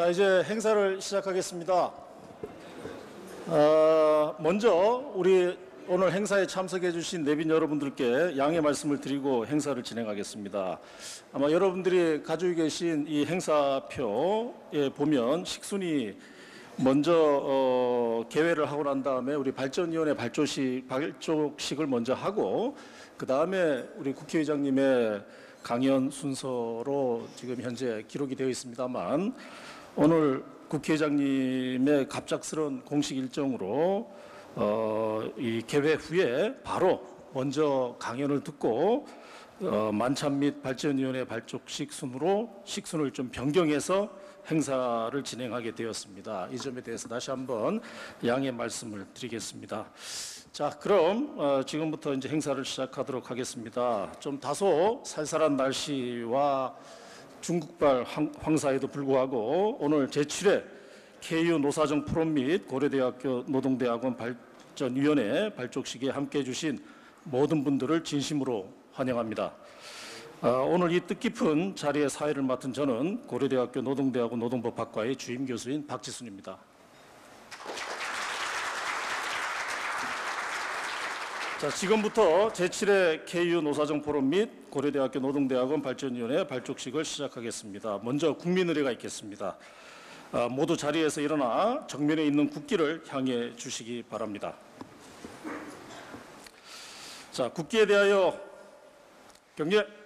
자 이제 행사를 시작하겠습니다. 어, 먼저 우리 오늘 행사에 참석해 주신 내빈 여러분들께 양해 말씀을 드리고 행사를 진행하겠습니다. 아마 여러분들이 가지고 계신 이 행사표에 보면 식순이 먼저 어, 개회를 하고 난 다음에 우리 발전위원회 발족식, 발족식을 먼저 하고 그 다음에 우리 국회의장님의 강연 순서로 지금 현재 기록이 되어 있습니다만 오늘 국회의장님의 갑작스러운 공식 일정으로 어, 이 개회 후에 바로 먼저 강연을 듣고 어, 만찬 및 발전위원회 발족식 순으로 식순을 좀 변경해서 행사를 진행하게 되었습니다. 이 점에 대해서 다시 한번 양해 말씀을 드리겠습니다. 자, 그럼 어, 지금부터 이제 행사를 시작하도록 하겠습니다. 좀 다소 살살한 날씨와 중국발 황- 황사에도 불구하고 오늘 제7회 KU 노사정 포럼 및 고려대학교 노동대학원 발전위원회 발족식에 함께해 주신 모든 분들을 진심으로 환영합니다. 아, 오늘 이 뜻깊은 자리에 사회를 맡은 저는 고려대학교 노동대학원 노동법학과의 주임 교수인 박지순입니다. 자, 지금부터 제7회 KU 노사정 포럼 및 고려대학교 노동대학원 발전위원회 발족식을 시작하겠습니다. 먼저 국민의례가 있겠습니다. 아, 모두 자리에서 일어나 정면에 있는 국기를 향해 주시기 바랍니다. 자, 국기에 대하여 경례.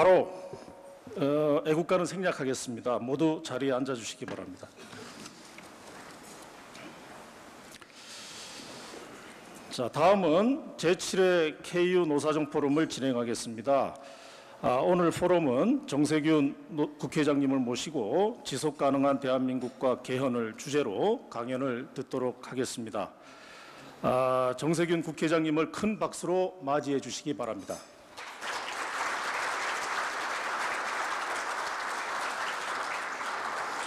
바로 어, 애국가는 생략하겠습니다. 모두 자리에 앉아 주시기 바랍니다. 자, 다음은 제7회 KU 노사정 포럼을 진행하겠습니다. 아, 오늘 포럼은 정세균 노- 국회의장님을 모시고 지속 가능한 대한민국과 개헌을 주제로 강연을 듣도록 하겠습니다. 아, 정세균 국회의장님을 큰 박수로 맞이해 주시기 바랍니다.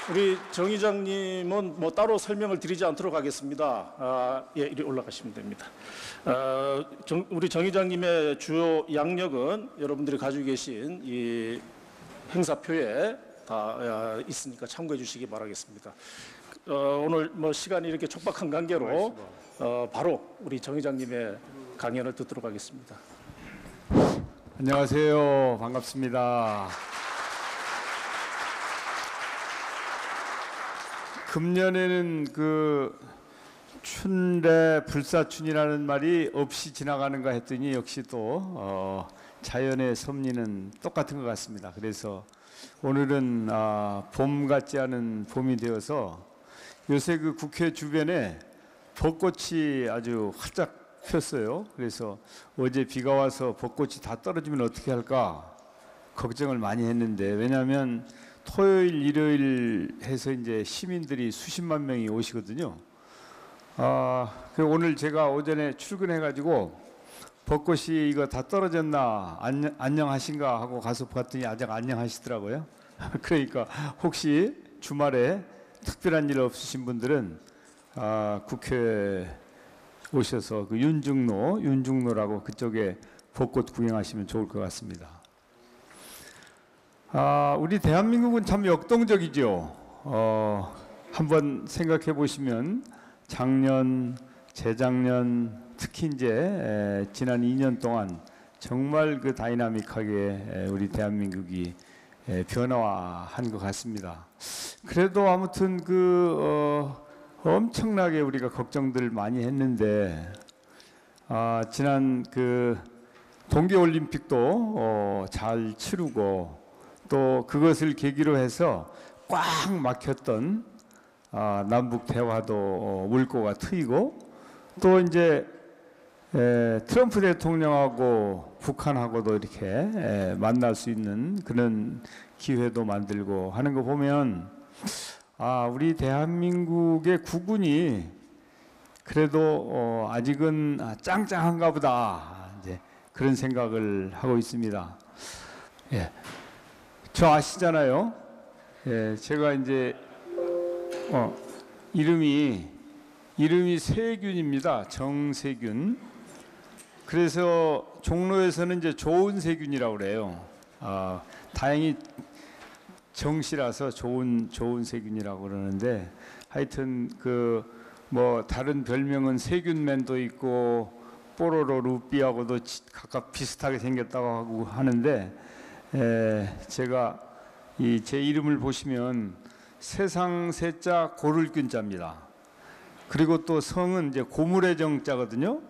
우리 정 의장님은 뭐 따로 설명을 드리지 않도록 하겠습니다. 아, 예, 이리 올라가시면 됩니다. 아, 정- 우리 정 의장님의 주요 양력은 여러분들이 가지고 계신 이 행사표에 다 아, 있으니까 참고해 주시기 바라겠습니다. 어, 오늘 뭐 시간이 이렇게 촉박한 관계로 어, 바로 우리 정 의장님의 강연을 듣도록 하겠습니다. 안녕하세요. 반갑습니다. 금년에는 그 춘대 불사춘이라는 말이 없이 지나가는가 했더니 역시 또 어, 자연의 섭리는 똑같은 것 같습니다. 그래서 오늘은 아, 봄 같지 않은 봄이 되어서 요새 그 국회 주변에 벚꽃이 아주 활짝 폈어요. 그래서 어제 비가 와서 벚꽃이 다 떨어지면 어떻게 할까 걱정을 많이 했는데 왜냐하면 토요일, 일요일 해서 이제 시민들이 수십만 명이 오시거든요. 아, 그 오늘 제가 오전에 출근해가지고 벚꽃이 이거 다 떨어졌나 안녕, 안녕하신가 하고 가서 봤더니 아직 안녕하시더라고요. 그러니까 혹시 주말에 특별한 일 없으신 분들은 아, 국회 오셔서 그 윤중로, 윤중로라고 그쪽에 벚꽃 구경하시면 좋을 것 같습니다. 아, 우리 대한민국은 참 역동적이죠. 어, 한번 생각해 보시면 작년, 재작년, 특히 이제 에, 지난 2년 동안 정말 그 다이나믹하게 에, 우리 대한민국이 에, 변화한 것 같습니다. 그래도 아무튼 그 어, 엄청나게 우리가 걱정들 많이 했는데 아, 지난 그 동계올림픽도 어, 잘 치르고 또 그것을 계기로 해서 꽉 막혔던 아, 남북 대화도 어, 물꼬가 트이고 또 이제 에, 트럼프 대통령하고 북한하고도 이렇게 에, 만날 수 있는 그런 기회도 만들고 하는 거 보면 아 우리 대한민국의 국군이 그래도 어, 아직은 아, 짱짱한가 보다 이제 그런 생각을 하고 있습니다. 예, 저 아시잖아요. 예, 제가 이제 어, 이름이 이름이 세균입니다. 정세균. 그래서 종로에서는 이제 좋은 세균이라고 그래요. 아, 다행히 정씨라서 좋은 좋은 세균이라고 그러는데 하여튼 그 뭐 다른 별명은 세균맨도 있고 뽀로로 루비하고도 지- 각각 비슷하게 생겼다고 하고 하는데 에, 제가 이 제 이름을 보시면 세상 세자 고를 균자입니다. 그리고 또 성은 이제 고물의 정자거든요.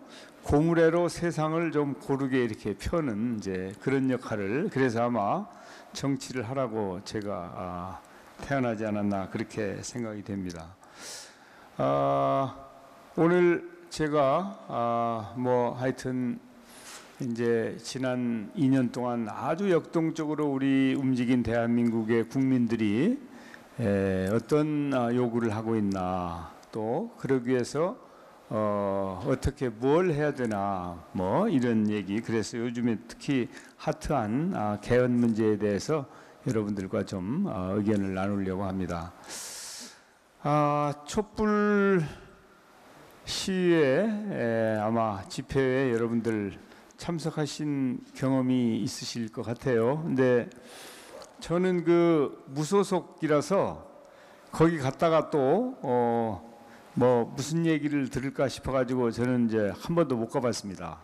고물의로 세상을 좀 고르게 이렇게 펴는 이제 그런 역할을 그래서 아마 정치를 하라고 제가 아, 태어나지 않았나 그렇게 생각이 됩니다. 아, 오늘 제가 아, 뭐 하여튼 이제 지난 2년 동안 아주 역동적으로 우리 움직인 대한민국의 국민들이 에, 어떤 아, 요구를 하고 있나 또 그러기 위해서 어, 어떻게 뭘 해야 되나 뭐 이런 얘기 그래서 요즘에 특히 핫한 아, 개헌 문제에 대해서 여러분들과 좀 아, 의견을 나누려고 합니다. 아, 촛불 시위에 에, 아마 집회에 여러분들 참석하신 경험이 있으실 것 같아요. 근데 저는 그 무소속이라서 거기 갔다가 또 어, 뭐 무슨 얘기를 들을까 싶어가지고 저는 이제 한 번도 못 가봤습니다.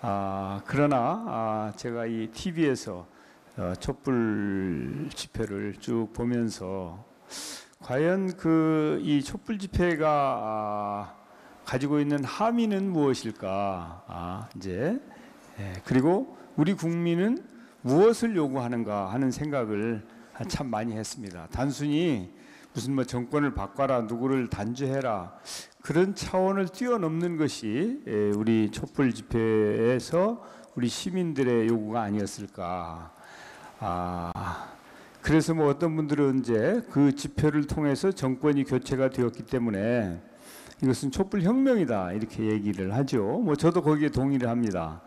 아, 그러나 아, 제가 이 TV에서 어, 촛불 집회를 쭉 보면서 과연 그 이 촛불 집회가 아, 가지고 있는 함의는 무엇일까? 아, 이제 예, 그리고 우리 국민은 무엇을 요구하는가 하는 생각을 참 많이 했습니다. 단순히 무슨 뭐 정권을 바꿔라 누구를 단죄해라 그런 차원을 뛰어넘는 것이 예, 우리 촛불 집회에서 우리 시민들의 요구가 아니었을까. 아, 그래서 뭐 어떤 분들은 이제 그 집회를 통해서 정권이 교체가 되었기 때문에 이것은 촛불 혁명이다 이렇게 얘기를 하죠. 뭐 저도 거기에 동의를 합니다.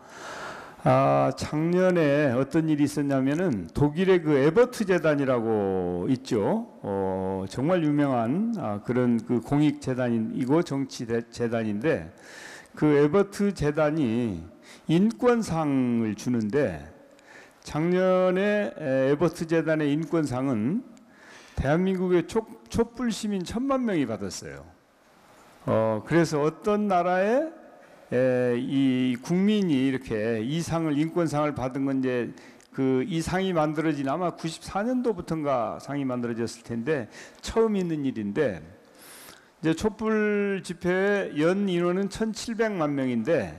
아, 작년에 어떤 일이 있었냐면은 독일의 그 에버트 재단이라고 있죠. 어, 정말 유명한 아, 그런 그 공익 재단이고 정치 대- 재단인데 그 에버트 재단이 인권상을 주는데 작년에 에, 에버트 재단의 인권상은 대한민국의 촛, 촛불 시민 천만 명이 받았어요. 어, 그래서 어떤 나라에 에, 이 국민이 이렇게 이 상을 인권상을 받은 건 이제 그 이 상이 만들어진 아마 94년도부터인가 상이 만들어졌을 텐데 처음 있는 일인데 이제 촛불 집회 연 인원은 1,700만 명인데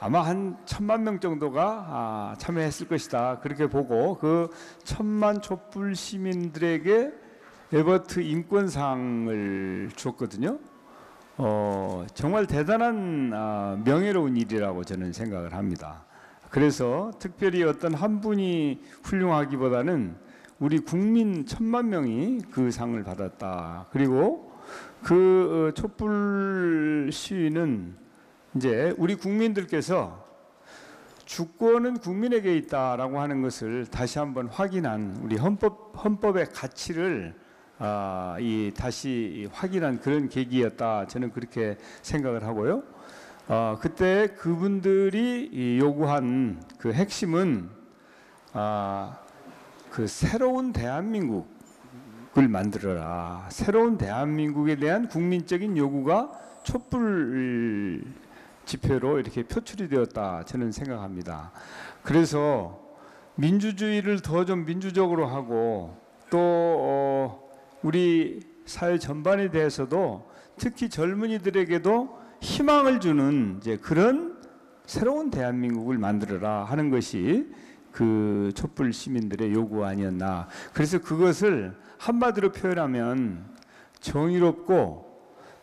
아마 한 천만 명 정도가 아, 참여했을 것이다 그렇게 보고 그 천만 촛불 시민들에게 에버트 인권상을 줬거든요. 어, 정말 대단한 아, 명예로운 일이라고 저는 생각을 합니다. 그래서 특별히 어떤 한 분이 훌륭하기보다는 우리 국민 천만 명이 그 상을 받았다. 그리고 그 어, 촛불 시위는 이제 우리 국민들께서 주권은 국민에게 있다라고 하는 것을 다시 한번 확인한 우리 헌법 헌법의 가치를 아, 이 다시 확인한 그런 계기였다. 저는 그렇게 생각을 하고요. 아, 그때 그분들이 이 요구한 그 핵심은 아, 그 새로운 대한민국을 만들어라. 새로운 대한민국에 대한 국민적인 요구가 촛불 집회로 이렇게 표출이 되었다. 저는 생각합니다. 그래서 민주주의를 더 좀 민주적으로 하고 또 어, 우리 사회 전반에 대해서도 특히 젊은이들에게도 희망을 주는 이제 그런 새로운 대한민국을 만들어라 하는 것이 그 촛불 시민들의 요구 아니었나. 그래서 그것을 한마디로 표현하면 정의롭고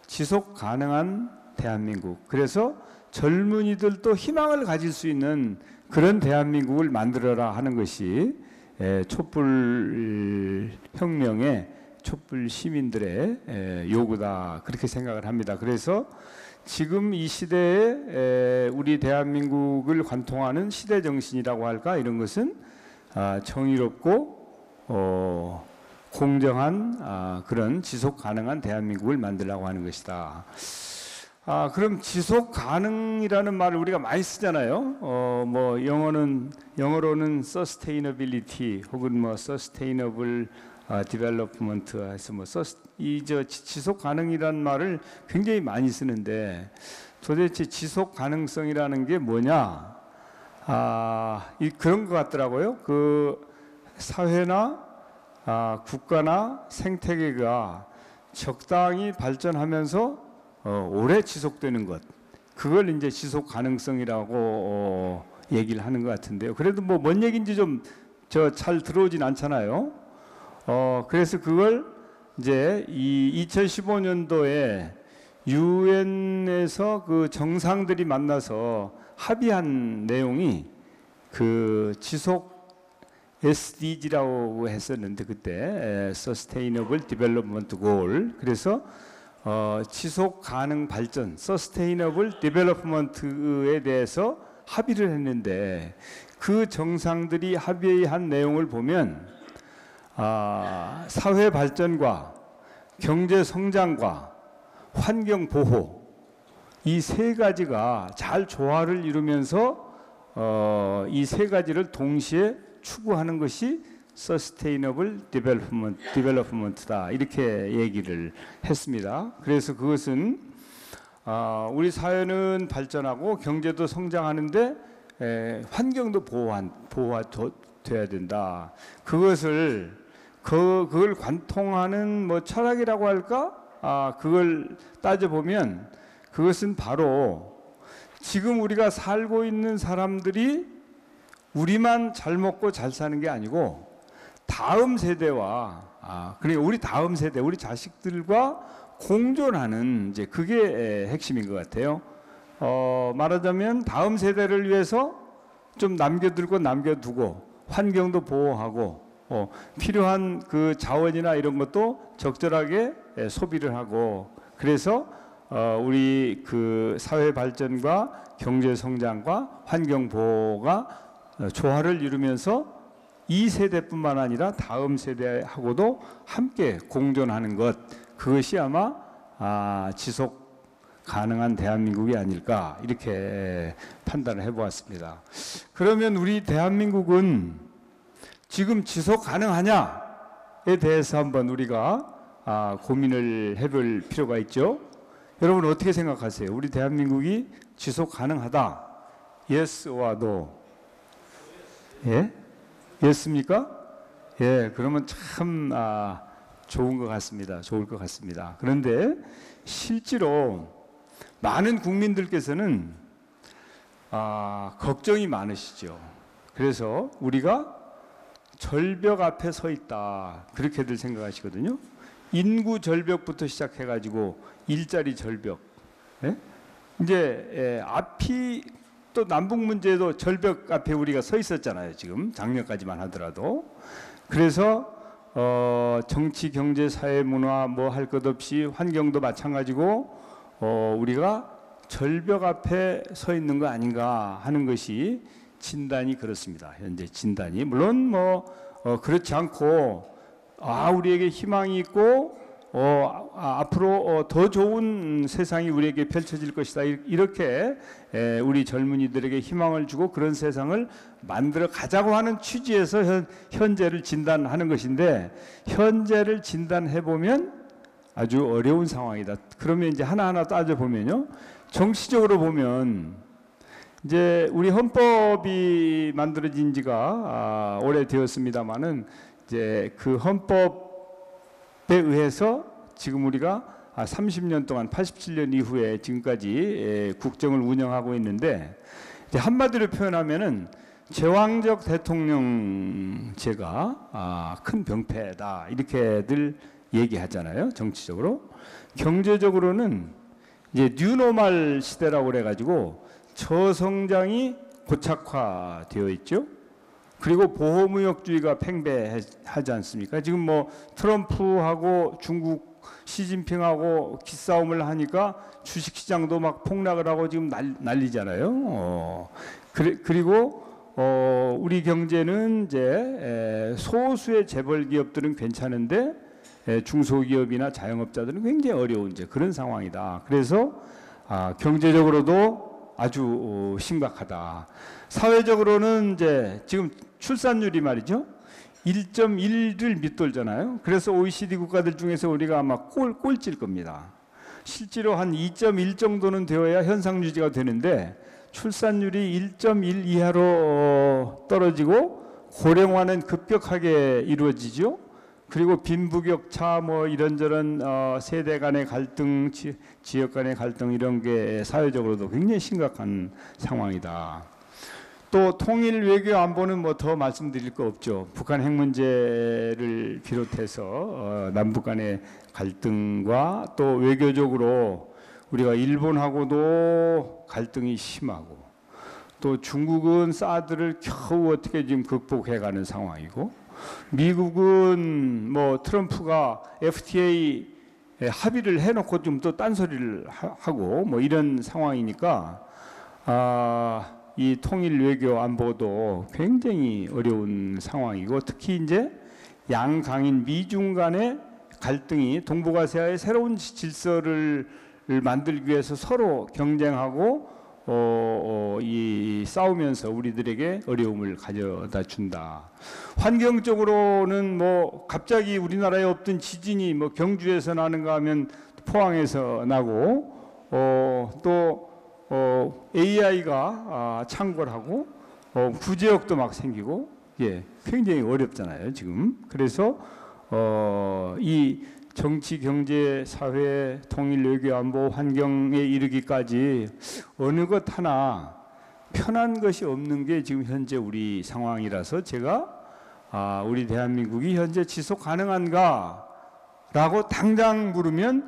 지속 가능한 대한민국. 그래서 젊은이들도 희망을 가질 수 있는 그런 대한민국을 만들어라 하는 것이 에, 촛불 혁명의 촛불 시민들의 에, 요구다 그렇게 생각을 합니다. 그래서 지금 이 시대에 에, 우리 대한민국을 관통하는 시대 정신이라고 할까 이런 것은 아, 정의롭고 어, 공정한 아, 그런 지속 가능한 대한민국을 만들려고 하는 것이다. 아, 그럼 지속 가능이라는 말을 우리가 많이 쓰잖아요. 어, 뭐 영어는 영어로는 sustainability 혹은 뭐 sustainable 아, development 해서 뭐 이저 지속 가능이라는 말을 굉장히 많이 쓰는데 도대체 지속 가능성이라는 게 뭐냐? 아, 이 그런 것 같더라고요. 그 사회나 아, 국가나 생태계가 적당히 발전하면서 어, 오래 지속되는 것 그걸 이제 지속 가능성이라고 어, 얘기를 하는 것 같은데요. 그래도 뭐 뭔 얘기인지 좀 저 잘 들어오진 않잖아요. 어, 그래서 그걸 이제 이 2015년도에 유엔에서 그 정상들이 만나서 합의한 내용이 그 지속 SDG라고 했었는데 그때 에, Sustainable Development Goal. 그래서 어, 지속 가능 발전 Sustainable Development에 대해서 합의를 했는데 그 정상들이 합의한 내용을 보면 아, 사회 발전과 경제 성장과 환경 보호 이 세 가지가 잘 조화를 이루면서 어, 이 세 가지를 동시에 추구하는 것이 Sustainable Development, Development다 이렇게 얘기를 했습니다. 그래서 그것은 아, 우리 사회는 발전하고 경제도 성장하는데 에, 환경도 보호한 보호돼야 된다. 그것을 그 그걸 관통하는 뭐 철학이라고 할까? 아, 그걸 따져 보면 그것은 바로 지금 우리가 살고 있는 사람들이 우리만 잘 먹고 잘 사는 게 아니고 다음 세대와 아, 그러니까 우리 다음 세대, 우리 자식들과 공존하는 이제 그게 에, 핵심인 것 같아요. 어, 말하자면 다음 세대를 위해서 좀 남겨들고 남겨두고 환경도 보호하고 어, 필요한 그 자원이나 이런 것도 적절하게 에, 소비를 하고 그래서 어, 우리 그 사회 발전과 경제 성장과 환경 보호가 어, 조화를 이루면서 이 세대뿐만 아니라 다음 세대하고도 함께 공존하는 것 그것이 아마 아, 지속 가능한 대한민국이 아닐까 이렇게 판단을 해보았습니다. 그러면 우리 대한민국은 지금 지속 가능하냐에 대해서 한번 우리가 아, 고민을 해볼 필요가 있죠. 여러분 어떻게 생각하세요? 우리 대한민국이 지속 가능하다? Or no? 예? 예습니까? 예, 그러면 참 아, 좋은 것 같습니다. 좋을 것 같습니다. 그런데 실제로 많은 국민들께서는 아, 걱정이 많으시죠. 그래서 우리가 절벽 앞에 서 있다 그렇게들 생각하시거든요. 인구 절벽부터 시작해가지고 일자리 절벽. 예? 이제 예, 앞이 또 남북 문제도 절벽 앞에 우리가 서 있었잖아요. 지금 작년까지만 하더라도 그래서 어, 정치, 경제, 사회, 문화 뭐 할 것 없이 환경도 마찬가지고 어, 우리가 절벽 앞에 서 있는 거 아닌가 하는 것이 진단이 그렇습니다. 현재 진단이 물론 뭐 어, 그렇지 않고 아 우리에게 희망이 있고 어, 아, 앞으로 어, 더 좋은 세상이 우리에게 펼쳐질 것이다. 이렇게 에, 우리 젊은이들에게 희망을 주고 그런 세상을 만들어 가자고 하는 취지에서 현, 현재를 진단하는 것인데 현재를 진단해 보면 아주 어려운 상황이다. 그러면 이제 하나하나 따져 보면요. 정치적으로 보면 이제 우리 헌법이 만들어진 지가 아, 오래되었습니다마는 이제 그 헌법 에 의해서 지금 우리가 30년 동안 87년 이후에 지금까지 국정을 운영하고 있는데 한마디로 표현하면은 제왕적 대통령제가 아, 큰 병폐다. 이렇게들 얘기하잖아요 정치적으로. 경제적으로는 이제 뉴노멀 시대라고 그래가지고 저성장이 고착화되어 있죠. 그리고 보호무역주의가 팽배하지 않습니까? 지금 뭐 트럼프하고 중국 시진핑하고 기싸움을 하니까 주식시장도 막 폭락을 하고 지금 난, 난리잖아요. 어. 그리, 그리고 어, 우리 경제는 이제 에, 소수의 재벌 기업들은 괜찮은데 에, 중소기업이나 자영업자들은 굉장히 어려운 이제 그런 상황이다. 그래서 아, 경제적으로도 아주 어, 심각하다. 사회적으로는 이제 지금 출산율이 말이죠. 1.1을 밑돌잖아요. 그래서 OECD 국가들 중에서 우리가 아마 꼴, 꼴찌일 겁니다. 실제로 한 2.1 정도는 되어야 현상 유지가 되는데 출산율이 1.1 이하로 어, 떨어지고 고령화는 급격하게 이루어지죠. 그리고 빈부격차 뭐 이런저런 어, 세대 간의 갈등, 지, 지역 간의 갈등 이런 게 사회적으로도 굉장히 심각한 상황이다. 또 통일 외교 안보는 뭐 더 말씀드릴 거 없죠. 북한 핵 문제를 비롯해서 어, 남북 간의 갈등과 또 외교적으로 우리가 일본하고도 갈등이 심하고 또 중국은 사드를 겨우 어떻게 지금 극복해가는 상황이고 미국은 뭐 트럼프가 FTA 에 합의를 해놓고 좀 또 딴소리를 하- 하고 뭐 이런 상황이니까 아, 이 통일 외교 안보도 굉장히 어려운 상황이고 특히 이제 양강인 미중 간의 갈등이 동북아시아의 새로운 질서를 만들기 위해서 서로 경쟁하고 어, 어, 이 싸우면서 우리들에게 어려움을 가져다 준다. 환경적으로는 뭐 갑자기 우리나라에 없던 지진이 뭐 경주에서 나는가 하면 포항에서 나고 어, 또 어, AI가 아, 창궐하고 어, 구제역도 막 생기고 예, 굉장히 어렵잖아요 지금. 그래서 어, 이 정치, 경제, 사회, 통일, 외교, 안보, 환경에 이르기까지 어느 것 하나 편한 것이 없는 게 지금 현재 우리 상황이라서 제가 아, 우리 대한민국이 현재 지속 가능한가 라고 당장 물으면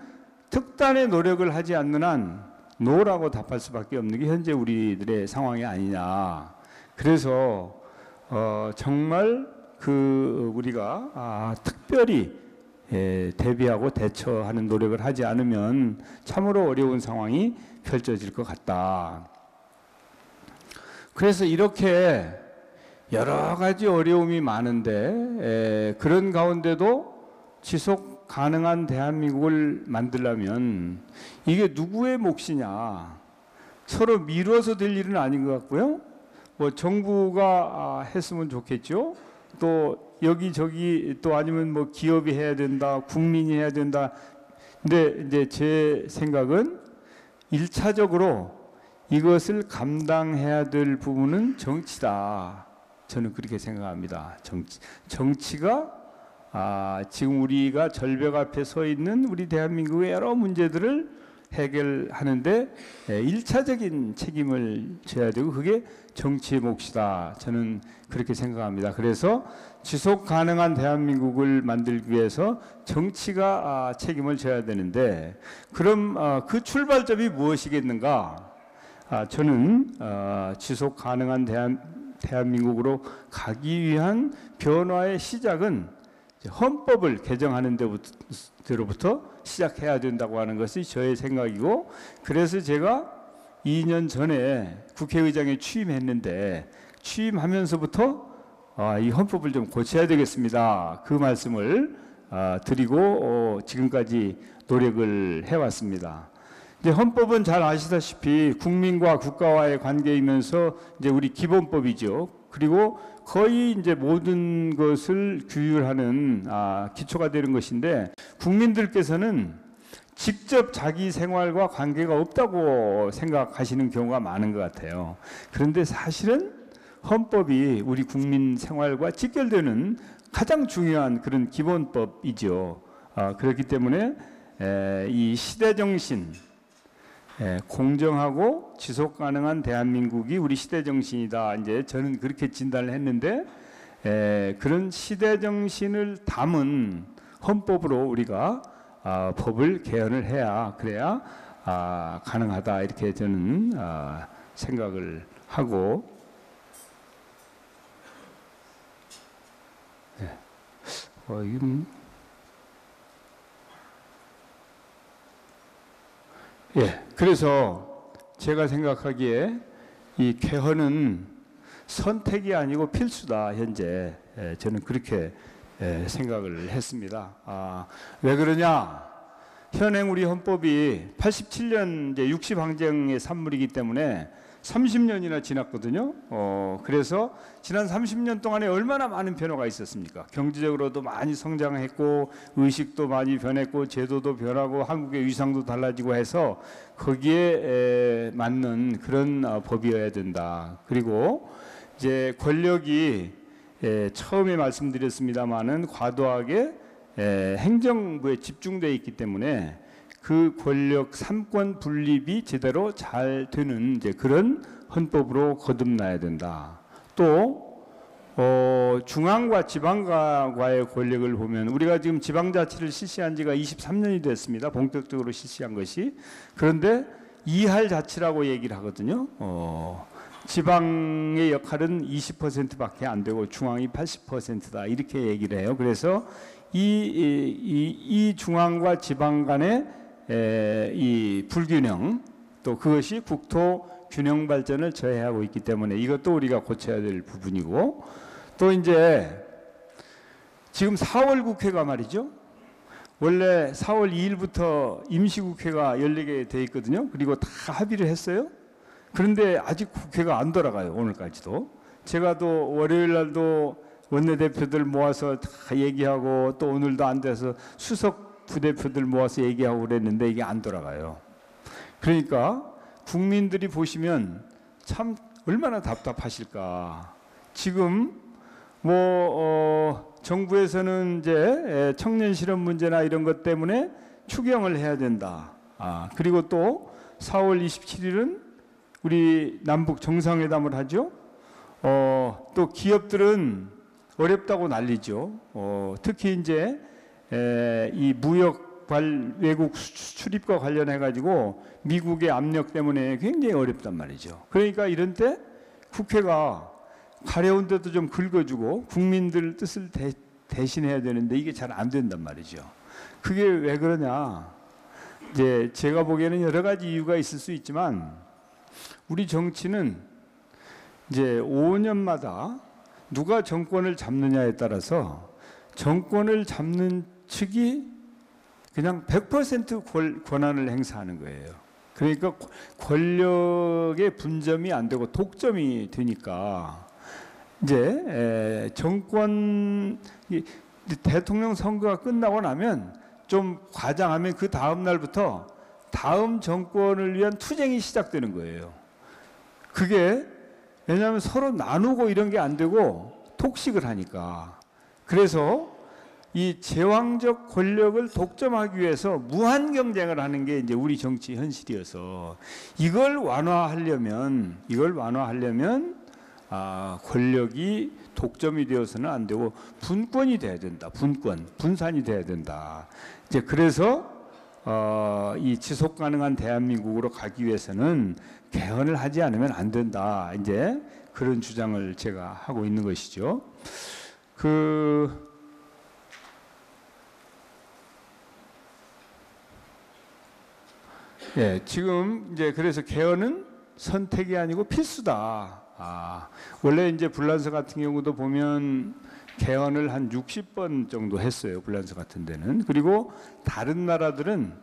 특단의 노력을 하지 않는 한 노라고 답할 수밖에 없는 게 현재 우리들의 상황이 아니냐. 그래서 어, 정말 그 우리가 아, 특별히 예, 대비하고 대처하는 노력을 하지 않으면 참으로 어려운 상황이 펼쳐질 것 같다. 그래서 이렇게 여러 가지 어려움이 많은데 에, 그런 가운데도 지속 가능한 대한민국을 만들려면 이게 누구의 몫이냐? 서로 미뤄서 될 일은 아닌 것 같고요. 뭐 정부가 아, 했으면 좋겠죠. 또 여기저기 또 아니면 뭐 기업이 해야 된다, 국민이 해야 된다. 근데 이제 제 생각은 일차적으로 이것을 감당해야 될 부분은 정치다. 저는 그렇게 생각합니다. 정치, 정치가 아, 지금 우리가 절벽 앞에 서 있는 우리 대한민국의 여러 문제들을 해결하는데 예, 일차적인 책임을 져야 되고 그게 정치의 몫이다. 저는 그렇게 생각합니다. 그래서 지속 가능한 대한민국을 만들기 위해서 정치가 아, 책임을 져야 되는데 그럼 아, 그 출발점이 무엇이겠는가? 아, 저는 어, 지속 가능한 대한, 대한민국으로 가기 위한 변화의 시작은 헌법을 개정하는 데로부터 시작해야 된다고 하는 것이 저의 생각이고 그래서 제가 2년 전에 국회의장에 취임했는데 취임하면서부터 아, 이 헌법을 좀 고쳐야 되겠습니다. 그 말씀을 아, 드리고 어, 지금까지 노력을 해왔습니다. 이제 헌법은 잘 아시다시피 국민과 국가와의 관계이면서 이제 우리 기본법이죠. 그리고 거의 이제 모든 것을 규율하는 아, 기초가 되는 것인데 국민들께서는 직접 자기 생활과 관계가 없다고 생각하시는 경우가 많은 것 같아요. 그런데 사실은 헌법이 우리 국민 생활과 직결되는 가장 중요한 그런 기본법이죠. 아, 그렇기 때문에 에, 이 시대 정신, 에, 공정하고 지속 가능한 대한민국이 우리 시대 정신이다. 이제 저는 그렇게 진단을 했는데 에, 그런 시대 정신을 담은 헌법으로 우리가 아, 법을 개헌을 해야 그래야 아, 가능하다 이렇게 저는 아, 생각을 하고 네. 어, 이건 예, 그래서 제가 생각하기에 이 개헌은 선택이 아니고 필수다 현재 예, 저는 그렇게 예, 생각을 했습니다. 아, 왜 그러냐? 현행 우리 헌법이 87년 이제 60 항쟁의 산물이기 때문에 30년이나 지났거든요. 어, 그래서 지난 30년 동안에 얼마나 많은 변화가 있었습니까? 경제적으로도 많이 성장했고 의식도 많이 변했고 제도도 변하고 한국의 위상도 달라지고 해서 거기에 에, 맞는 그런 어, 법이어야 된다. 그리고 이제 권력이 에, 처음에 말씀드렸습니다마는 과도하게 에, 행정부에 집중되어 있기 때문에 그 권력 삼권 분립이 제대로 잘 되는 이제 그런 헌법으로 거듭나야 된다. 또 어, 중앙과 지방과의 권력을 보면 우리가 지금 지방자치를 실시한 지가 23년이 됐습니다. 본격적으로 실시한 것이. 그런데 이할 자치라고 얘기를 하거든요. 어, 지방의 역할은 20%밖에 안 되고 중앙이 80%다 이렇게 얘기를 해요. 그래서 이, 이, 이, 이 중앙과 지방 간의 에, 이 불균형 또 그것이 국토 균형 발전을 저해하고 있기 때문에 이것도 우리가 고쳐야 될 부분이고 또 이제 지금 4월 국회가 말이죠. 원래 4월 2일부터 임시국회가 열리게 돼 있거든요. 그리고 다 합의를 했어요. 그런데 아직 국회가 안 돌아가요. 오늘까지도. 제가 또 월요일 날도 원내대표들 모아서 다 얘기하고 또 오늘도 안 돼서 수석 부대표들 모아서 얘기하고 그랬는데 이게 안 돌아가요. 그러니까 국민들이 보시면 참 얼마나 답답하실까. 지금 뭐 어, 정부에서는 이제 청년 실업 문제나 이런 것 때문에 추경을 해야 된다. 아 그리고 또 4월 27일은 우리 남북 정상회담을 하죠. 어, 또 기업들은 어렵다고 난리죠. 어, 특히 이제 에, 이 무역 관 외국 수- 출입과 관련해 가지고 미국의 압력 때문에 굉장히 어렵단 말이죠. 그러니까 이런 때 국회가 가려운 데도 좀 긁어주고 국민들 뜻을 대, 대신해야 되는데 이게 잘 안 된단 말이죠. 그게 왜 그러냐? 이제 제가 보기에는 여러 가지 이유가 있을 수 있지만 우리 정치는 이제 5년마다 누가 정권을 잡느냐에 따라서 정권을 잡는 측이 그냥 100% 권- 권한을 행사하는 거예요. 그러니까 권력의 분점이 안 되고 독점이 되니까 이제 에, 정권 이 대통령 선거가 끝나고 나면 좀 과장하면 그 다음 날부터 다음 정권을 위한 투쟁이 시작되는 거예요. 그게 왜냐하면 서로 나누고 이런 게 안 되고 독식을 하니까. 그래서 이 제왕적 권력을 독점하기 위해서 무한 경쟁을 하는 게 이제 우리 정치 현실이어서 이걸 완화하려면 이걸 완화하려면 아, 권력이 독점이 되어서는 안 되고 분권이 돼야 된다. 분권, 분산이 돼야 된다. 이제 그래서 어, 이 지속 가능한 대한민국으로 가기 위해서는 개헌을 하지 않으면 안 된다. 이제 그런 주장을 제가 하고 있는 것이죠. 그 예, 지금 이제 그래서 개헌은 선택이 아니고 필수다. 아, 원래 이제 불란서 같은 경우도 보면 개헌을 한 60번 정도 했어요. 불란서 같은 데는. 그리고 다른 나라들은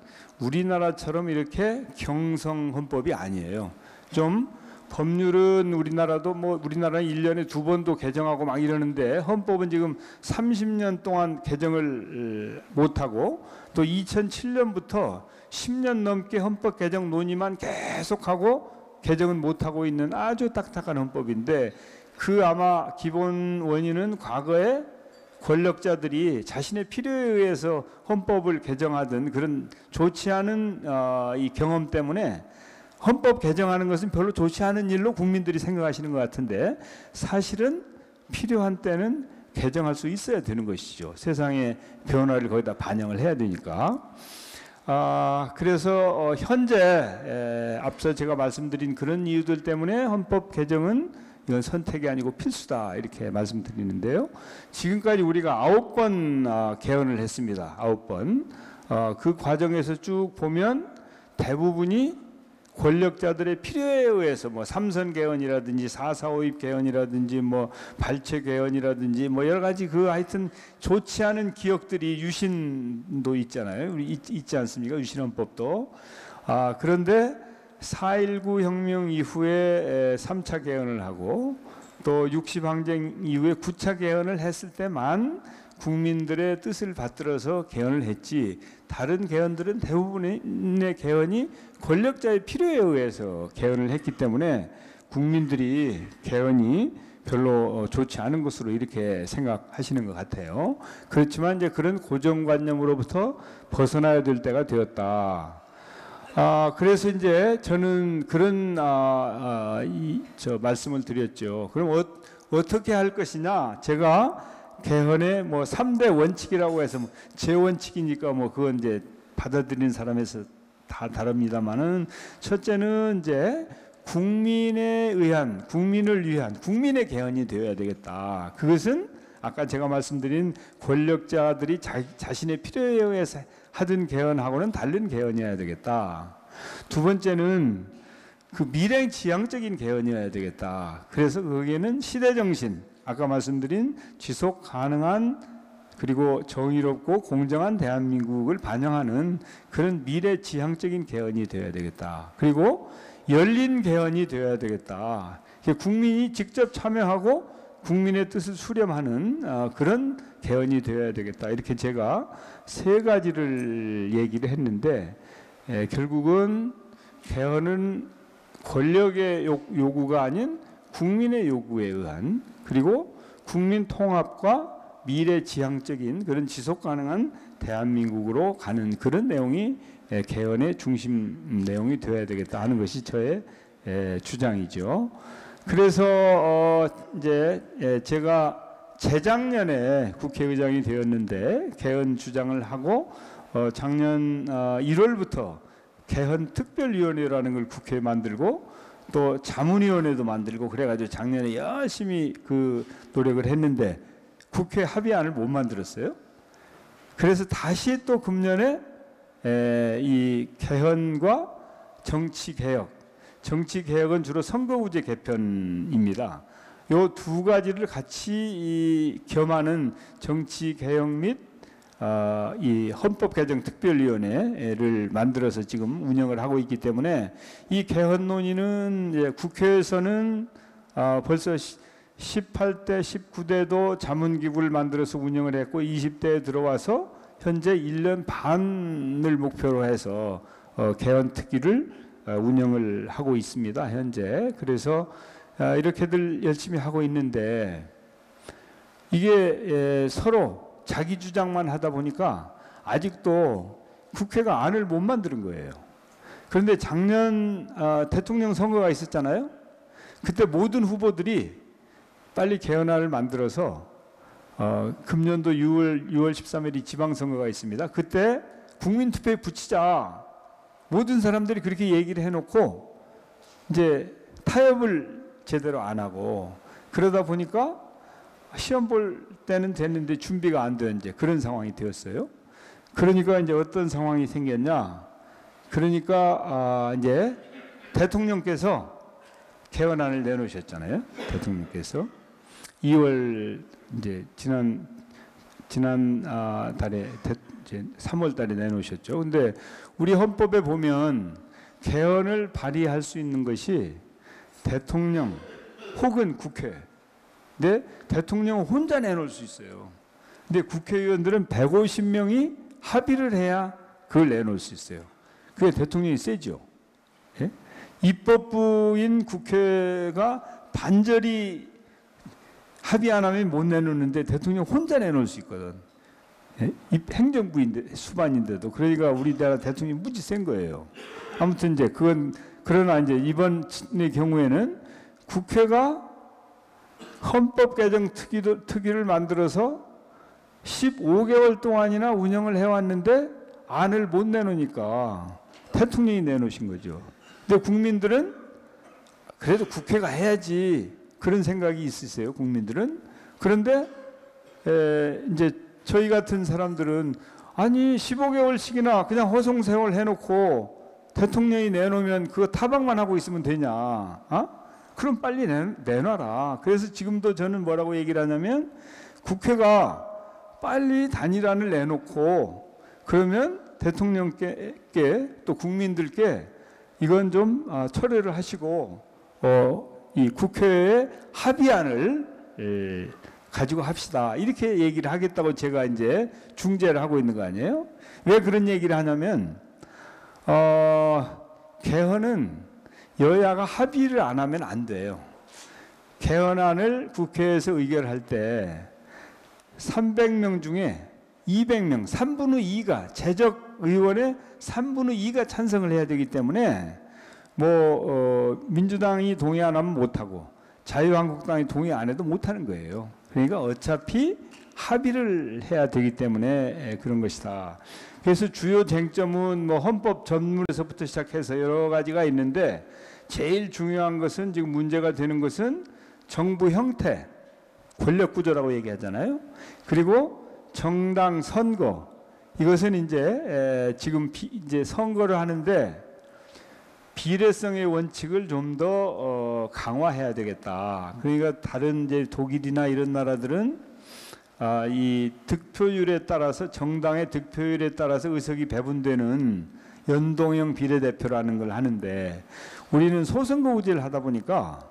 우리나라처럼 이렇게 경성 헌법이 아니에요. 좀 법률은 우리나라도 뭐 우리나라는 1년에 두 번도 개정하고 막 이러는데 헌법은 지금 30년 동안 개정을 못 하고 또 2007년부터 10년 넘게 헌법 개정 논의만 계속하고 개정은 못 하고 있는 아주 딱딱한 헌법인데 그 아마 기본 원인은 과거에 권력자들이 자신의 필요에 의해서 헌법을 개정하던 그런 좋지 않은 어, 이 경험 때문에 헌법 개정하는 것은 별로 좋지 않은 일로 국민들이 생각하시는 것 같은데 사실은 필요한 때는 개정할 수 있어야 되는 것이죠. 세상의 변화를 거기다 반영을 해야 되니까. 아, 그래서 어, 현재 에, 앞서 제가 말씀드린 그런 이유들 때문에 헌법 개정은 이건 선택이 아니고 필수다 이렇게 말씀드리는데요. 지금까지 우리가 아홉 번 아, 개헌을 했습니다. 아홉 번. 어, 그 과정에서 쭉 보면 대부분이 권력자들의 필요에 의해서 뭐 삼선 개헌이라든지 사사오입 개헌이라든지 뭐 발췌 개헌이라든지 뭐 여러 가지 그 하여튼 좋지 않은 기억들이 유신도 있잖아요. 우리 있, 있지 않습니까? 유신헌법도. 아, 그런데 4.19 혁명 이후에 3차 개헌을 하고 또 60항쟁 이후에 9차 개헌을 했을 때만 국민들의 뜻을 받들어서 개헌을 했지 다른 개헌들은 대부분의 개헌이 권력자의 필요에 의해서 개헌을 했기 때문에 국민들이 개헌이 별로 어, 좋지 않은 것으로 이렇게 생각하시는 것 같아요. 그렇지만 이제 그런 고정관념으로부터 벗어나야 될 때가 되었다. 아 그래서 이제 저는 그런 아, 아, 말씀을 드렸죠. 그럼 어, 어떻게 할 것이냐? 제가 개헌의 뭐 3대 원칙이라고 해서 뭐제 원칙이니까 뭐 그건 이제 받아들이는 사람에서 다 다릅니다만은 첫째는 이제 국민에 의한 국민을 위한 국민의 개헌이 되어야 되겠다. 그것은 아까 제가 말씀드린 권력자들이 자, 자신의 필요에 의해서 하던 개헌하고는 다른 개헌이어야 되겠다. 두 번째는 그 미래 지향적인 개헌이어야 되겠다. 그래서 거기에는 시대 정신, 아까 말씀드린 지속 가능한 그리고 정의롭고 공정한 대한민국을 반영하는 그런 미래 지향적인 개헌이 되어야 되겠다. 그리고 열린 개헌이 되어야 되겠다. 국민이 직접 참여하고 국민의 뜻을 수렴하는 어, 그런 개헌이 되어야 되겠다. 이렇게 제가 세 가지를 얘기를 했는데 에, 결국은 개헌은 권력의 요, 요구가 아닌 국민의 요구에 의한 그리고 국민 통합과 미래지향적인 그런 지속 가능한 대한민국으로 가는 그런 내용이 에, 개헌의 중심 내용이 되어야 되겠다 하는 것이 저의 에, 주장이죠. 그래서 어 이제 예, 제가 재작년에 국회의장이 되었는데 개헌 주장을 하고 어 작년 어 1월부터 개헌 특별위원회라는 걸 국회에 만들고 또 자문위원회도 만들고 그래가지고 작년에 열심히 그 노력을 했는데 국회 합의안을 못 만들었어요. 그래서 다시 또 금년에 에, 이 개헌과 정치 개혁 정치 개혁은 주로 선거구제 개편입니다. 요 두 가지를 같이 이 겸하는 정치 개혁 및 어, 이 헌법 개정 특별위원회를 만들어서 지금 운영을 하고 있기 때문에 이 개헌 논의는 국회에서는 어, 벌써 18대, 19대도 자문기구를 만들어서 운영을 했고 20대에 들어와서 현재 1년 반을 목표로 해서 어, 개헌 특위를 어, 운영을 하고 있습니다. 현재 그래서 아, 이렇게들 열심히 하고 있는데 이게 에, 서로 자기 주장만 하다 보니까 아직도 국회가 안을 못 만드는 거예요. 그런데 작년 아, 대통령 선거가 있었잖아요. 그때 모든 후보들이 빨리 개헌안을 만들어서 어, 금년도 6월 6월 13일이 지방선거가 있습니다. 그때 국민투표에 붙이자 모든 사람들이 그렇게 얘기를 해놓고 이제 타협을 제대로 안 하고 그러다 보니까 시험 볼 때는 됐는데 준비가 안돼 이제 그런 상황이 되었어요. 그러니까 이제 어떤 상황이 생겼냐? 그러니까 아 이제 대통령께서 개헌안을 내놓으셨잖아요. 대통령께서 2월 이제 지난 지난 아, 달에 대, 이제 3월 달에 내놓으셨죠. 근데 우리 헌법에 보면 개헌을 발의할 수 있는 것이 대통령 혹은 국회. 근데 대통령은 혼자 내놓을 수 있어요. 근데 국회의원들은 150명이 합의를 해야 그걸 내놓을 수 있어요. 그게 대통령이 세죠. 예? 입법부인 국회가 반절이 합의 안 하면 못 내놓는데 대통령 혼자 내놓을 수 있거든. 예? 행정부인데 수반인데도 그러니까 우리나라 대통령이 무지 센 거예요. 아무튼 이제 그건 그러나 이제 이번의 경우에는 국회가 헌법 개정 특위도, 특위를 만들어서 15개월 동안이나 운영을 해왔는데 안을 못 내놓으니까 대통령이 내놓으신 거죠. 근데 국민들은 그래도 국회가 해야지 그런 생각이 있으세요. 국민들은 그런데 에, 이제 저희 같은 사람들은 아니 15개월씩이나 그냥 허송세월 해놓고 대통령이 내놓으면 그거 타박만 하고 있으면 되냐? 어? 그럼 빨리 내, 내놔라. 그래서 지금도 저는 뭐라고 얘기를 하냐면 국회가 빨리 단일안을 내놓고 그러면 대통령께 또 국민들께 이건 좀 아, 철회를 하시고 어, 이 국회의 합의안을 에, 가지고 합시다 이렇게 얘기를 하겠다고 제가 이제 중재를 하고 있는 거 아니에요? 왜 그런 얘기를 하냐면 어, 개헌은 여야가 합의를 안 하면 안 돼요. 개헌안을 국회에서 의결할 때 300명 중에 200명, 3분의 2가 재적 의원의 3분의 2가 찬성을 해야 되기 때문에 뭐 어, 민주당이 동의 안 하면 못 하고 자유한국당이 동의 안 해도 못 하는 거예요. 그러니까 어차피 합의를 해야 되기 때문에 에, 그런 것이다. 그래서 주요 쟁점은 뭐 헌법 전문에서부터 시작해서 여러 가지가 있는데 제일 중요한 것은 지금 문제가 되는 것은 정부 형태, 권력 구조라고 얘기하잖아요. 그리고 정당 선거 이것은 이제 에, 지금 비, 이제 선거를 하는데 비례성의 원칙을 좀더 어, 강화해야 되겠다. 그러니까 다른 이제 독일이나 이런 나라들은 아, 이 득표율에 따라서 정당의 득표율에 따라서 의석이 배분되는 연동형 비례대표라는 걸 하는데 우리는 소선거구제를 하다 보니까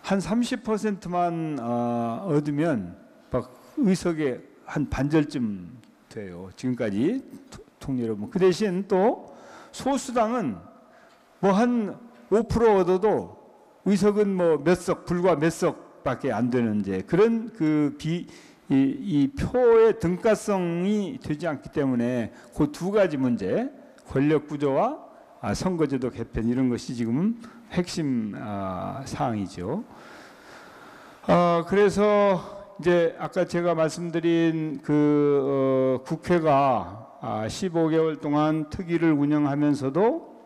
한 30%만 어, 얻으면 막 의석의 한 반절쯤 돼요. 지금까지 통- 통계로 보면 그 대신 또 소수당은 뭐 한 5% 얻어도 의석은 뭐 몇 석 불과 몇 석밖에 안 되는 이제 그런 그 비 이, 이 표의 등가성이 되지 않기 때문에 그 두 가지 문제 권력 구조와 아, 선거제도 개편 이런 것이 지금 핵심 아, 사항이죠. 어, 그래서 이제 아까 제가 말씀드린 그 어, 국회가 아, 15개월 동안 특위를 운영하면서도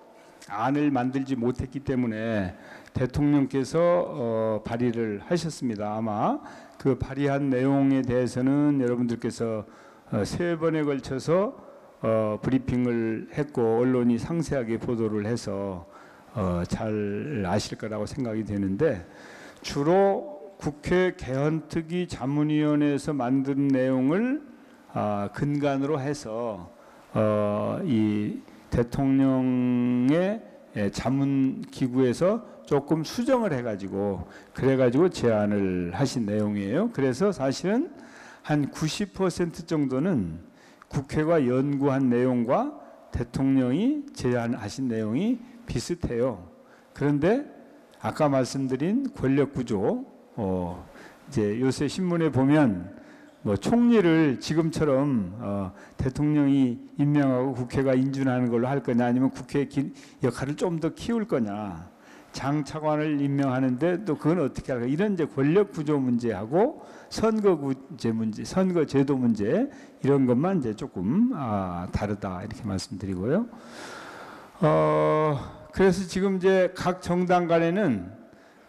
안을 만들지 못했기 때문에 대통령께서 어, 발의를 하셨습니다. 아마 그 발의한 내용에 대해서는 여러분들께서 어, 세 번에 걸쳐서 어, 브리핑을 했고 언론이 상세하게 보도를 해서 어, 잘 아실 거라고 생각이 되는데 주로 국회 개헌특위 자문위원회에서 만든 내용을 아, 근간으로 해서 어, 이 대통령의 예, 자문 기구에서 조금 수정을 해가지고 그래가지고 제안을 하신 내용이에요. 그래서 사실은 한 90% 정도는 국회가 연구한 내용과 대통령이 제안하신 내용이 비슷해요. 그런데 아까 말씀드린 권력 구조, 어, 이제 요새 신문에 보면 뭐 총리를 지금처럼 어, 대통령이 임명하고 국회가 인준하는 걸로 할 거냐 아니면 국회의 기, 역할을 좀 더 키울 거냐. 장 차관을 임명하는데 또 그건 어떻게 할까? 이런 이제 권력 구조 문제하고 선거 구제 문제 선거 제도 문제 이런 것만 이제 조금 아, 다르다 이렇게 말씀드리고요. 어, 그래서 지금 이제 각 정당 간에는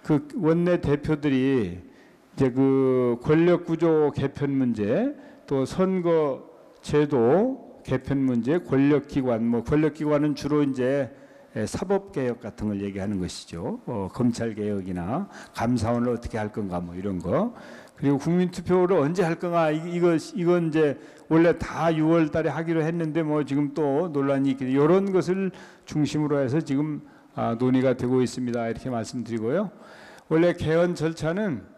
그 원내 대표들이 이제 그 권력 구조 개편 문제 또 선거 제도 개편 문제 권력 기관 뭐 권력 기관은 주로 이제 예, 사법 개혁 같은 걸 얘기하는 것이죠. 어, 검찰 개혁이나 감사원을 어떻게 할 건가 뭐 이런 거. 그리고 국민 투표를 언제 할 건가 이- 이거 이건 이제 원래 다 6월 달에 하기로 했는데 뭐 지금 또 논란이 있기 이런 것을 중심으로 해서 지금 아, 논의가 되고 있습니다. 이렇게 말씀드리고요. 원래 개헌 절차는 예,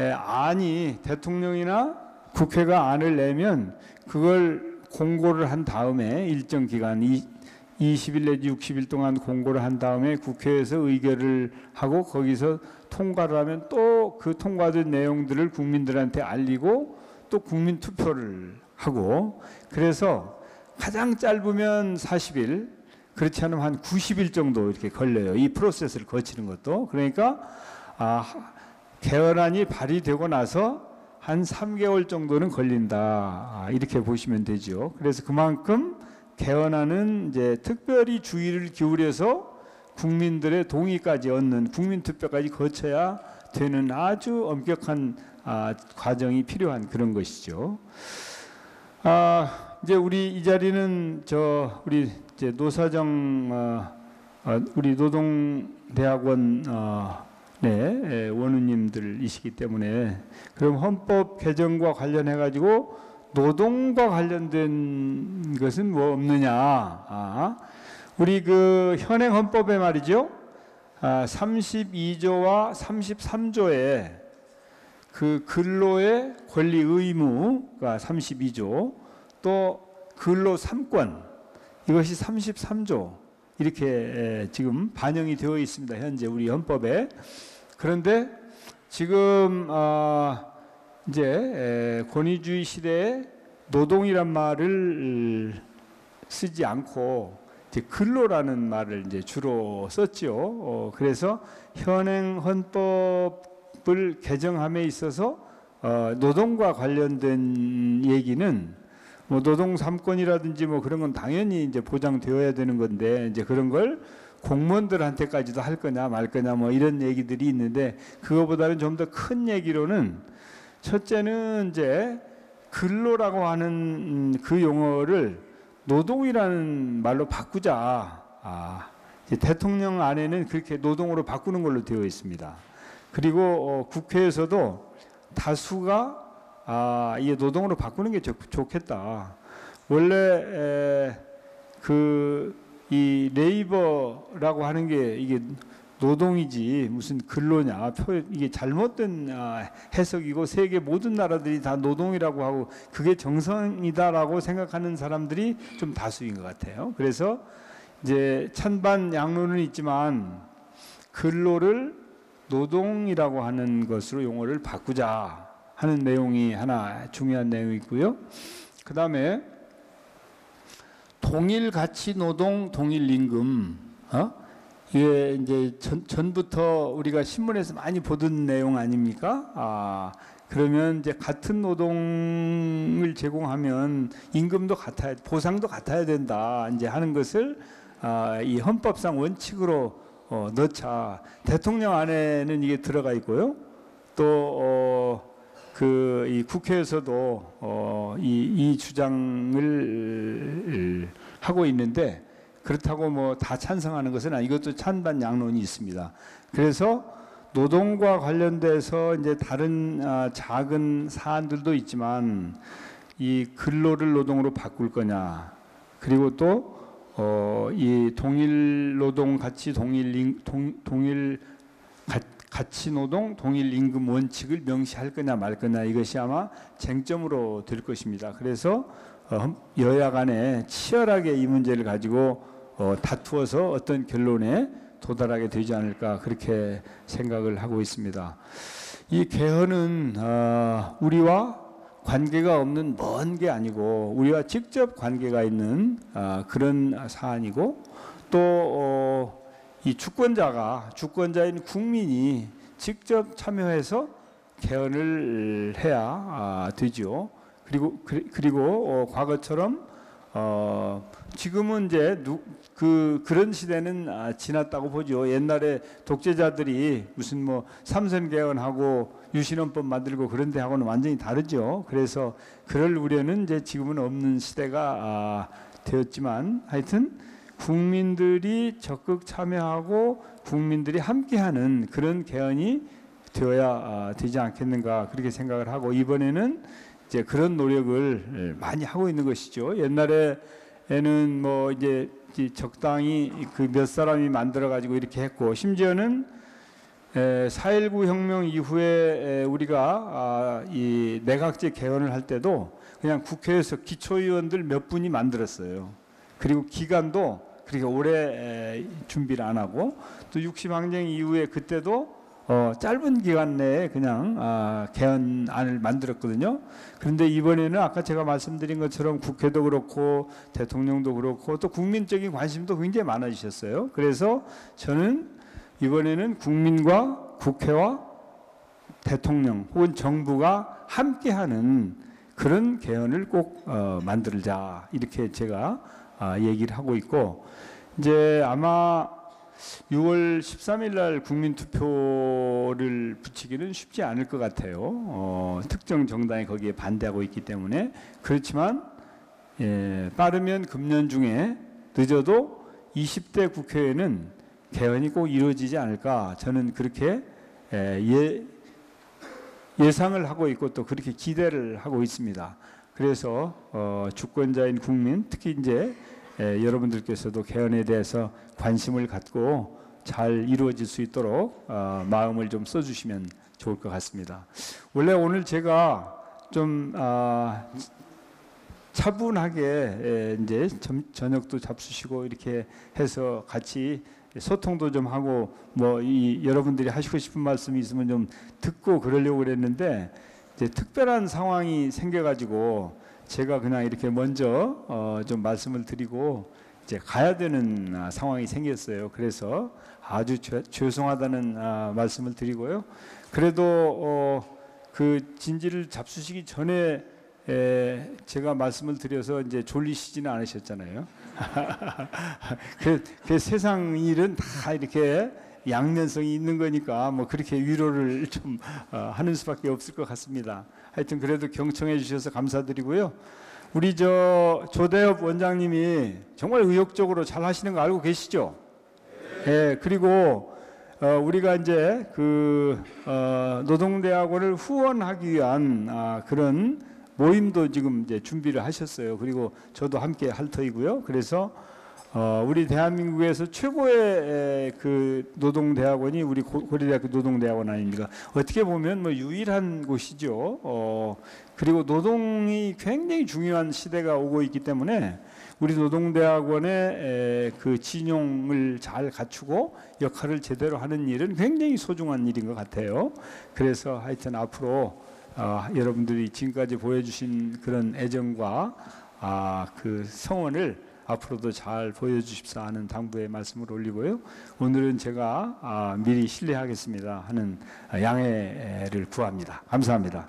안이 대통령이나 국회가 안을 내면 그걸 공고를 한 다음에 일정 기간 이, 20일 내지 60일 동안 공고를 한 다음에 국회에서 의결을 하고 거기서 통과를 하면 또 그 통과된 내용들을 국민들한테 알리고 또 국민 투표를 하고 그래서 가장 짧으면 40일 그렇지 않으면 한 90일 정도 이렇게 걸려요. 이 프로세스를 거치는 것도 그러니까 아, 개헌안이 발의되고 나서 한 3개월 정도는 걸린다. 아, 이렇게 보시면 되죠. 그래서 그만큼 개헌안은 이제 특별히 주의를 기울여서 국민들의 동의까지 얻는 국민 투표까지 거쳐야 되는 아주 엄격한 아, 과정이 필요한 그런 것이죠. 아, 이제 우리 이 자리는 저 우리 노사정 어, 어, 우리 노동대학원 어, 네, 예, 원우님들이시기 때문에 그럼 헌법 개정과 관련해 가지고 노동과 관련된 것은 뭐 없느냐? 아, 우리 그 현행 헌법에 말이죠. 아, 32조와 33조에 그 근로의 권리 의무가 32조 또 근로 3권 이것이 33조 이렇게 에, 지금 반영이 되어 있습니다. 현재 우리 헌법에 그런데 지금 아, 이제 에, 권위주의 시대에 노동이란 말을 쓰지 않고 이제 근로라는 말을 이제 주로 썼죠. 어, 그래서 현행 헌법을 개정함에 있어서 어, 노동과 관련된 얘기는 뭐 노동 삼권이라든지 뭐 그런 건 당연히 이제 보장되어야 되는 건데 이제 그런 걸 공무원들한테까지도 할 거냐 말 거냐 뭐 이런 얘기들이 있는데 그거보다는 좀 더 큰 얘기로는 첫째는 이제 근로라고 하는 음, 그 용어를 노동이라는 말로 바꾸자. 아, 대통령 안에는 그렇게 노동으로 바꾸는 걸로 되어 있습니다. 그리고 어, 국회에서도 다수가 아, 이 노동으로 바꾸는 게 좋, 좋겠다. 원래 그 이 레이버라고 하는 게 이게 노동이지 무슨 근로냐 표 이게 잘못된 아, 해석이고 세계 모든 나라들이 다 노동이라고 하고 그게 정성이다라고 생각하는 사람들이 좀 다수인 것 같아요. 그래서 이제 찬반 양론은 있지만 근로를 노동이라고 하는 것으로 용어를 바꾸자 하는 내용이 하나 중요한 내용이 있고요. 그 다음에 동일 가치 노동 동일 임금 어? 이게 이제 전, 전부터 우리가 신문에서 많이 보던 내용 아닙니까? 아, 그러면 이제 같은 노동을 제공하면 임금도 같아야 보상도 같아야 된다. 이제 하는 것을 아, 이 헌법상 원칙으로 어, 넣자. 대통령 안에는 이게 들어가 있고요. 또 어, 그 이 국회에서도 어, 이, 이 주장을 하고 있는데 그렇다고 뭐 다 찬성하는 것은 아니 이것도 찬반 양론이 있습니다. 그래서 노동과 관련돼서 이제 다른 아, 작은 사안들도 있지만 이 근로를 노동으로 바꿀 거냐 그리고 또 어, 이 동일 노동 가치 동일 임, 동, 동일 가, 가치 노동 동일 임금 원칙을 명시할 거냐 말 거냐 이것이 아마 쟁점으로 될 것입니다. 그래서 어, 여야 간에 치열하게 이 문제를 가지고 어, 다투어서 어떤 결론에 도달하게 되지 않을까 그렇게 생각을 하고 있습니다. 이 개헌은 어, 우리와 관계가 없는 먼 게 아니고 우리와 직접 관계가 있는 어, 그런 사안이고 또 어, 이 주권자가 주권자인 국민이 직접 참여해서 개헌을 해야 아, 되죠. 그리고 그리- 그리고 어, 과거처럼 어, 지금은 이제 누, 그 그런 시대는 아, 지났다고 보죠. 옛날에 독재자들이 무슨 뭐 삼선 개헌하고 유신헌법 만들고 그런 데하고는 완전히 다르죠. 그래서 그럴 우려는 이제 지금은 없는 시대가 아, 되었지만 하여튼 국민들이 적극 참여하고 국민들이 함께하는 그런 개헌이 되어야 아, 되지 않겠는가 그렇게 생각을 하고 이번에는 이제 그런 노력을 많이 하고 있는 것이죠. 옛날에는 뭐 이제 이 적당히 그 몇 사람이 만들어 가지고 이렇게 했고 심지어는 에, 4.19 혁명 이후에 에, 우리가 아, 이 내각제 개헌을 할 때도 그냥 국회에서 기초의원들 몇 분이 만들었어요. 그리고 기간도 그렇게 오래 에, 준비를 안 하고 또 60항쟁 이후에 그때도 어, 짧은 기간 내에 그냥 아, 개헌안을 만들었거든요. 그런데 이번에는 아까 제가 말씀드린 것처럼 국회도 그렇고 대통령도 그렇고 또 국민적인 관심도 굉장히 많아지셨어요. 그래서 저는 이번에는 국민과 국회와 대통령 혹은 정부가 함께하는 그런 개헌을 꼭 어, 만들자 이렇게 제가 아, 얘기를 하고 있고 이제 아마 6월 13일 날 국민 투표를 붙이기는 쉽지 않을 것 같아요. 어, 특정 정당이 거기에 반대하고 있기 때문에 그렇지만 예, 빠르면 금년 중에 늦어도 20대 국회에는 개헌이 꼭 이루어지지 않을까 저는 그렇게 예, 예, 예상을 하고 있고 또 그렇게 기대를 하고 있습니다. 그래서 어, 주권자인 국민 특히 이제 에, 여러분들께서도 개헌에 대해서 관심을 갖고 잘 이루어질 수 있도록 어, 마음을 좀 써주시면 좋을 것 같습니다. 원래 오늘 제가 좀 아, 차분하게 에, 이제 점, 저녁도 잡수시고 이렇게 해서 같이 소통도 좀 하고 뭐 이 여러분들이 하시고 싶은 말씀이 있으면 좀 듣고 그러려고 그랬는데 이제 특별한 상황이 생겨가지고 제가 그냥 이렇게 먼저 어, 좀 말씀을 드리고 이제 가야 되는 아, 상황이 생겼어요. 그래서 아주 죄, 죄송하다는 아, 말씀을 드리고요. 그래도 어, 그 진지를 잡수시기 전에 에, 제가 말씀을 드려서 이제 졸리시지는 않으셨잖아요. 그, 그 세상 일은 다 이렇게 양면성이 있는 거니까 뭐 그렇게 위로를 좀 어, 하는 수밖에 없을 것 같습니다. 하여튼 그래도 경청해 주셔서 감사드리고요. 우리 저 조대엽 원장님이 정말 의욕적으로 잘 하시는 거 알고 계시죠? 예, 그리고 어, 우리가 이제 그 어, 노동대학원을 후원하기 위한 아, 그런 모임도 지금 이제 준비를 하셨어요. 그리고 저도 함께 할 터이고요. 그래서 어, 우리 대한민국에서 최고의 에, 그 노동대학원이 우리 고- 고려대학교 노동대학원 아닙니까? 어떻게 보면 뭐 유일한 곳이죠. 어, 그리고 노동이 굉장히 중요한 시대가 오고 있기 때문에 우리 노동대학원의 에, 그 진용을 잘 갖추고 역할을 제대로 하는 일은 굉장히 소중한 일인 것 같아요. 그래서 하여튼 앞으로 어, 여러분들이 지금까지 보여주신 그런 애정과 아, 그 성원을 앞으로도 잘 보여주십사 하는 당부의 말씀을 올리고요. 오늘은 제가 아, 미리 실례하겠습니다 하는 양해를 구합니다. 감사합니다.